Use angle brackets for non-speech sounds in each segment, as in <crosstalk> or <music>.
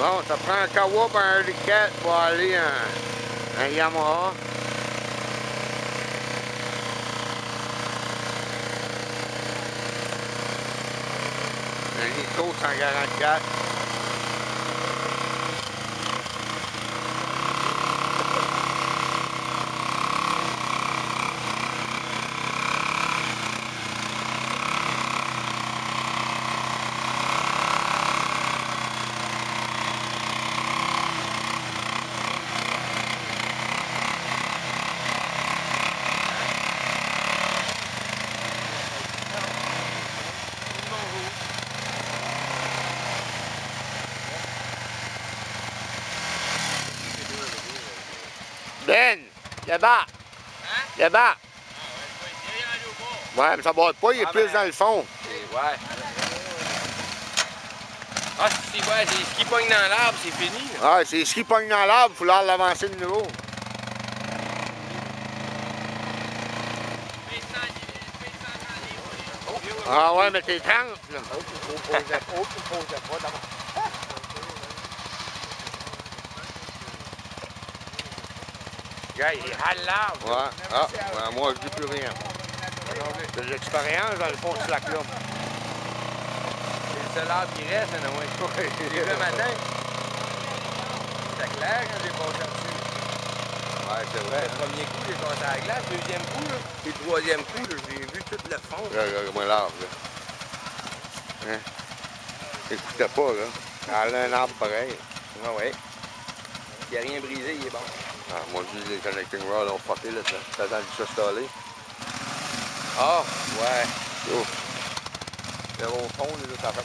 Bon, ça prend un Kawa et un Riquette pour aller un, un Yamaha. Un Nico 144. Ben, là-bas. Hein? Là-bas. Ah, Ouais, mais ça va pas, il est Ah, plus ben- dans le fond. C'est- Ouais. Ah, c'est ouais, ce qui pogne dans l'arbre, c'est fini. là. Ah, c'est ce qui pogne dans l'arbre, il faut l'avancer de nouveau. Ah ouais, mais t'es 30, là. Gars, il râle l'arbre. Ouais. Ah, moi, je dis plus rien. J'ai de l'expérience dans le fond de ce lac-là. C'est le seul arbre qui reste, hein, <laughs> ouais. J'ai vu le matin. C'était clair quand j'ai passé dessus. Ouais, c'est vrai. le premier coup, j'ai passé à la glace. Deuxième coup, là. Le troisième coup, j'ai vu tout le fond. Regarde-moi l'arbre, là. Hein? Écoutez pas, là. Elle a un arbre pareil. Ah ouais. Il n'y a rien brisé, il est bon. Um, one's usually done anything wrong, old fucky, isn't it? They don't Oh, early. Oh, way. Ooh. They're all ponies and stuff.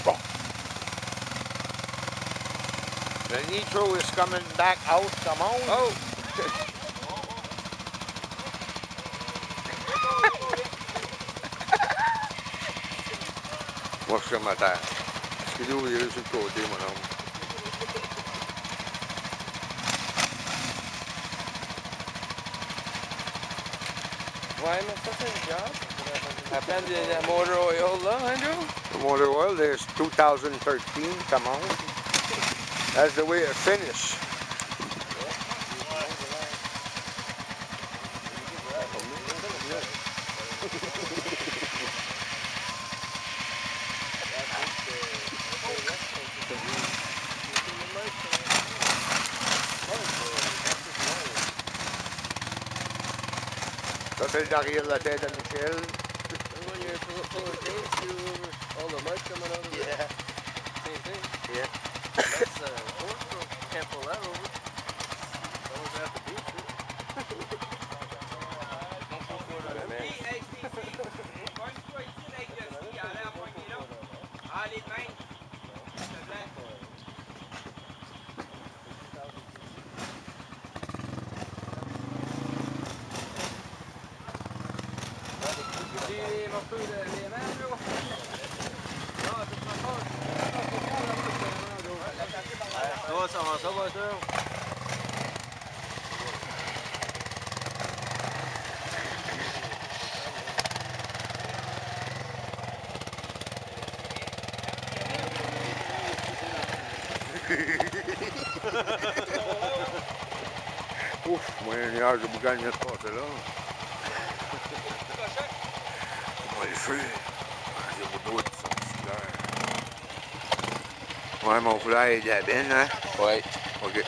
The nitro is coming back out, come on. Oh. <laughs> What's your matter? Scusi, io sono il tuo, dimmi, no? I'm a his job? Happened in the motor oil, Andrew? The motor oil, there's 2013, come on. That's the way it finished. Rappelle la tête à Michel. you. Yeah. Thôi sao mà sống ơi chứ Уф, мы не аж бы конец потолю. De. Ouais, mon foulard est de la benne, hein? Ouais. OK.